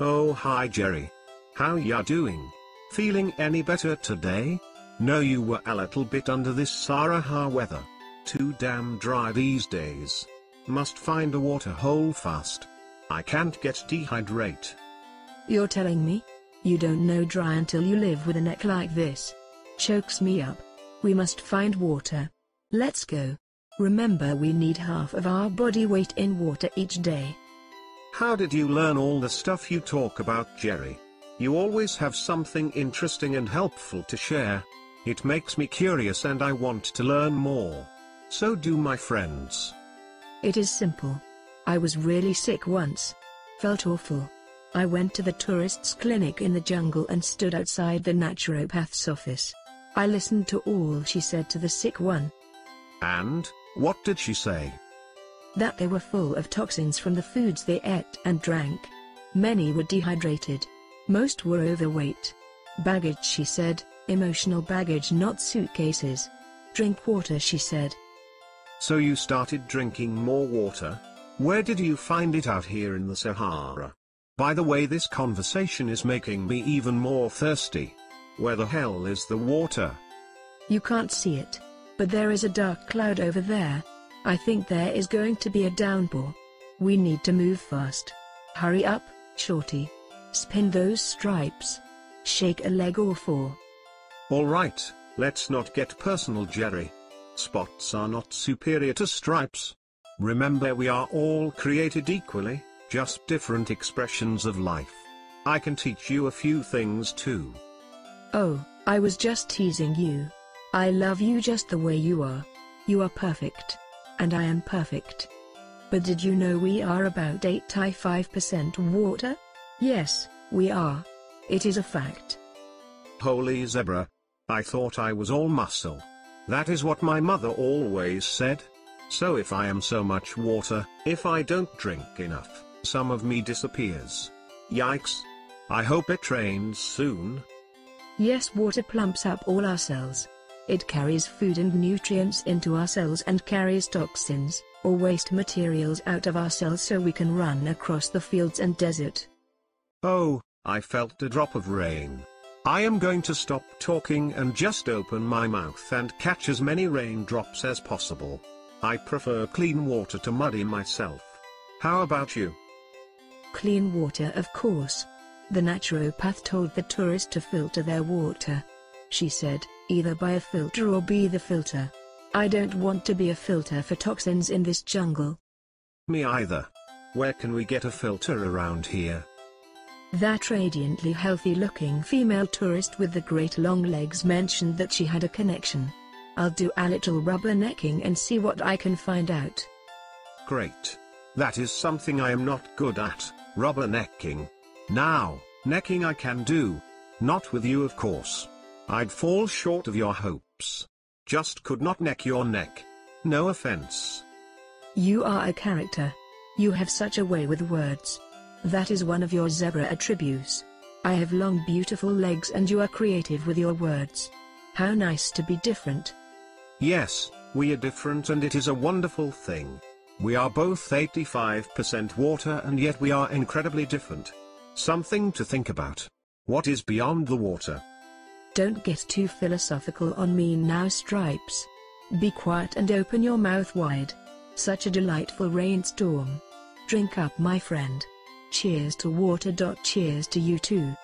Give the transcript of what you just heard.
Oh hi Jerry. How ya doing? Feeling any better today? No you were a little bit under this Sahara weather. Too damn dry these days. Must find a water hole fast. I can't get dehydrate. You're telling me? You don't know dry until you live with a neck like this. Chokes me up. We must find water. Let's go. Remember we need half of our body weight in water each day. How did you learn all the stuff you talk about Jerry? You always have something interesting and helpful to share. It makes me curious and I want to learn more. So do my friends. It is simple. I was really sick once. Felt awful. I went to the tourist's clinic in the jungle and stood outside the naturopath's office. I listened to all she said to the sick one. And, what did she say? That they were full of toxins from the foods they ate and drank. Many were dehydrated. Most were overweight. Baggage she said, emotional baggage not suitcases. Drink water she said. So you started drinking more water? Where did you find it out here in the Sahara? By the way this conversation is making me even more thirsty. Where the hell is the water? You can't see it. But there is a dark cloud over there. I think there is going to be a downpour. We need to move fast. Hurry up, Shorty. Spin those stripes. Shake a leg or four. Alright, let's not get personal Jerry. Spots are not superior to stripes. Remember we are all created equally, just different expressions of life. I can teach you a few things too. Oh, I was just teasing you. I love you just the way you are. You are perfect. And I am perfect. But did you know we are about 85% water? Yes, we are. It is a fact. Holy zebra. I thought I was all muscle. That is what my mother always said. So if I am so much water, if I don't drink enough, some of me disappears. Yikes. I hope it rains soon. Yes, water plumps up all our cells. It carries food and nutrients into our cells and carries toxins, or waste materials out of our cells so we can run across the fields and desert. Oh, I felt a drop of rain. I am going to stop talking and just open my mouth and catch as many raindrops as possible. I prefer clean water to muddy myself. How about you? Clean water of course. The naturopath told the tourist to filter their water. She said, either by a filter or be the filter. I don't want to be a filter for toxins in this jungle. Me either. Where can we get a filter around here? That radiantly healthy-looking female tourist with the great long legs mentioned that she had a connection. I'll do a little rubbernecking and see what I can find out. Great. That is something I am not good at, rubbernecking. Now, necking I can do. Not with you of course. I'd fall short of your hopes. Just could not neck your neck. No offense. You are a character. You have such a way with words. That is one of your zebra attributes. I have long beautiful legs and you are creative with your words. How nice to be different. Yes, we are different and it is a wonderful thing. We are both 85% water and yet we are incredibly different. Something to think about. What is beyond the water? Don't get too philosophical on me now Stripes. Be quiet and open your mouth wide. Such a delightful rainstorm. Drink up my friend. Cheers to water. Cheers to you too.